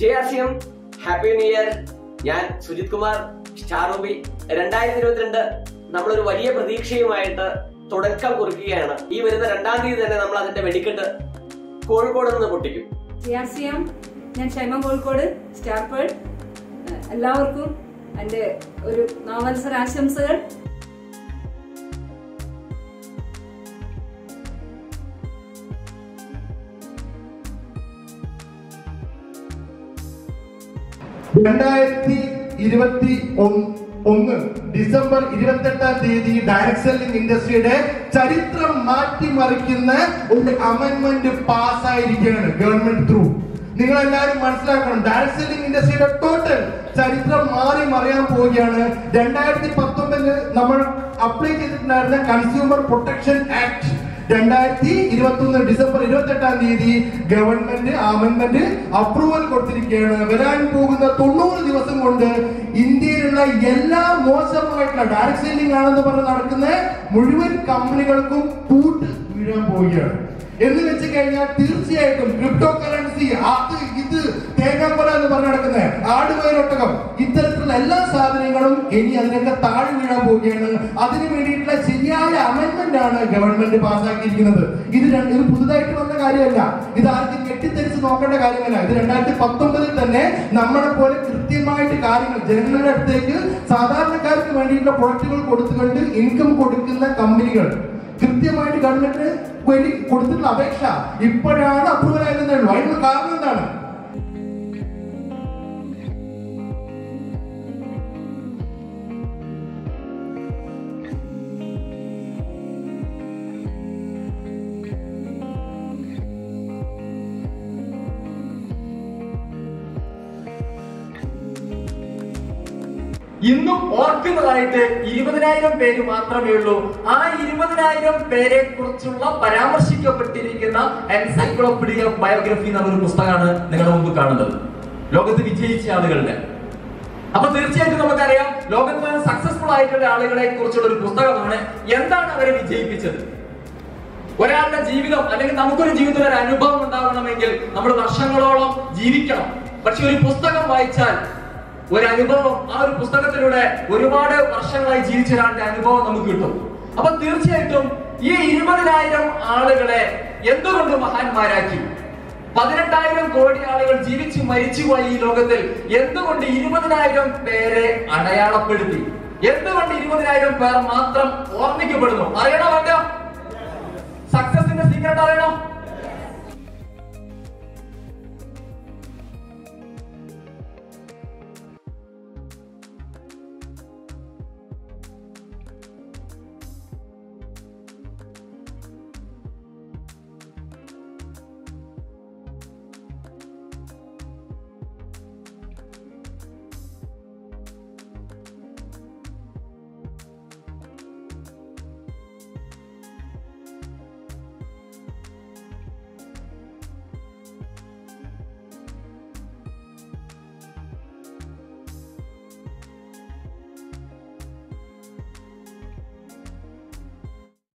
J R C M happy new year. ഞാൻ Sujith Kumar star Ruby രണ്ടായിരത്തി ഇരുപത്തിരണ്ട് നമ്മളൊരു വലിയ പ്രതീക്ഷയുമായിട്ട് തുടക്കം കുറിക്കുകയാണ്. ഈ വരുന്ന രണ്ടാം തീയതി തന്നെ നമ്മൾ അതിന്റെ വെടിക്കെട്ട് കോഴിക്കോട് നിന്ന് പൊട്ടിക്കും. ജെ ആർ സി എം ഞാൻ ക്ഷേമ കോഴിക്കോട് സ്റ്റാർ പേൾ എല്ലാവർക്കും എന്റെ ഒരു നവത്സര ആശംസകൾ രണ്ടായിരത്തി ഇരുപത്തി ഒന്ന് ഡിസംബർ ഇരുപത്തെട്ടാം തീയതി ഡയറക്ട് സെല്ലിംഗ് ഇൻഡസ്ട്രിയുടെ ചരിത്രം മാറ്റിമറിക്കുന്ന ഒരു അമെന്റ്മെന്റ് പാസ്സായിരിക്കുകയാണ് ഗവൺമെന്റ് ത്രൂ. നിങ്ങൾ എല്ലാവരും മനസ്സിലാക്കണം ഡയറക്ട് സെല്ലിംഗ് ഇൻഡസ്ട്രിയുടെ ടോട്ടൽ ചരിത്രം മാറി മറിയാൻ പോവുകയാണ്. രണ്ടായിരത്തി പത്തൊമ്പതിൽ നമ്മൾ അപ്ലൈ ചെയ്തിട്ടുണ്ടായിരുന്ന കൺസ്യൂമർ പ്രൊട്ടക്ഷൻ ആക്ട് രണ്ടായിരത്തി ഇരുപത്തി ഒന്ന് ഡിസംബർ ഇരുപത്തി എട്ടാം തീയതി ഗവൺമെന്റ് അമെന്റ്മെന്റ് അപ്രൂവൽ കൊടുത്തിരിക്കുകയാണ്. വരാൻ പോകുന്ന തൊണ്ണൂറ് ദിവസം കൊണ്ട് ഇന്ത്യയിലുള്ള എല്ലാ മോശമായിട്ടുള്ള ഡയറക്ട് സെല്ലിംഗ് ആണെന്ന് പറഞ്ഞ് നടക്കുന്ന മുഴുവൻ കമ്പനികൾക്കും പൂട്ട് വീഴാൻ പോവുകയാണ്. എന്ന് വെച്ച് കഴിഞ്ഞാൽ തീർച്ചയായിട്ടും ക്രിപ്റ്റോ കറൻസി അത് ഇത് തേങ്ങാപ്പല എന്ന് പറഞ്ഞു നടക്കുന്നത് ആടുവയറൊട്ടകം ഇത്തരത്തിലുള്ള എല്ലാ സാധനങ്ങളും ഇനി അതിനൊക്കെ താഴെ വീഴാൻ പോവുകയാണ്. അതിന് വേണ്ടിയിട്ടുള്ള ശരിയായ അമെന്റ്മെന്റ് ആണ് ഗവൺമെന്റ് പാസ്സാക്കിയിരിക്കുന്നത്. ഇത് ഇത് പുതുതായിട്ട് വന്ന കാര്യമല്ല. ഇത് ആർക്കും കെട്ടിത്തെരിച്ച് നോക്കേണ്ട കാര്യമല്ല. ഇത് രണ്ടായിരത്തി പത്തൊമ്പതിൽ തന്നെ നമ്മളെ പോലെ കൃത്യമായിട്ട് കാര്യങ്ങൾ ജനങ്ങളുടെ അടുത്തേക്ക് സാധാരണക്കാർക്ക് വേണ്ടിയിട്ടുള്ള പ്രൊഡക്റ്റുകൾ കൊടുത്തുകൊണ്ട് ഇൻകം കൊടുക്കുന്ന കമ്പനികൾ കൃത്യമായിട്ട് ഗവൺമെന്റിന് കൊടുത്തിട്ടുള്ള അപേക്ഷ ഇപ്പോഴാണ് അപ്രൂവൽ ആയതെന്നേ ഉള്ളൂ. അതിനുള്ള കാരണം എന്താണ്? ഇന്നും ഓർക്കുന്നതായിട്ട് ഇരുപതിനായിരം പേര് മാത്രമേ ഉള്ളൂ. ആ ഇരുപതിനായിരം പേരെ കുറിച്ചുള്ള പരാമർശിക്കപ്പെട്ടിരിക്കുന്ന എൻസൈക്ലോപീഡിയ ബയോഗ്രഫി എന്ന ഒരു പുസ്തകമാണ് നിങ്ങളുടെ മുമ്പ് കാണുന്നത്. ലോകത്ത് വിജയിച്ച ആളുകളുടെ. അപ്പൊ തീർച്ചയായിട്ടും നമുക്കറിയാം ലോകത്ത് സക്സസ്ഫുൾ ആയിട്ടുള്ള ആളുകളെ കുറിച്ചുള്ള ഒരു പുസ്തകമാണ് എന്താണ് അവരെ വിജയിപ്പിച്ചത്? ഒരാളുടെ ജീവിതം അല്ലെങ്കിൽ നമുക്കൊരു ജീവിതത്തിൽ ഒരു അനുഭവം ഉണ്ടാവണമെങ്കിൽ നമ്മൾ വർഷങ്ങളോളം ജീവിക്കണം. പക്ഷെ ഒരു പുസ്തകം വായിച്ചാൽ ഒരു അനുഭവം ആ ഒരു പുസ്തകത്തിലൂടെ ഒരുപാട് വർഷങ്ങളായി ജീവിച്ച ഒരാളുടെ അനുഭവം നമുക്ക് കിട്ടും. അപ്പൊ തീർച്ചയായിട്ടും ഈ ഇരുപതിനായിരം ആളുകളെ എന്തുകൊണ്ട് മഹാന്മാരാക്കി? പതിനെട്ടായിരം കോടി ആളുകൾ ജീവിച്ചു മരിച്ചുപോയി ഈ ലോകത്തിൽ എന്തുകൊണ്ട് ഇരുപതിനായിരം പേരെ അടയാളപ്പെടുത്തി? എന്തുകൊണ്ട് ഇരുപതിനായിരം പേർ മാത്രം ഓർമ്മിക്കപ്പെടുന്നു? അറിയണോ വേണ്ട സക്സസിന്റെ സീക്രട്ട് അറിയണോ?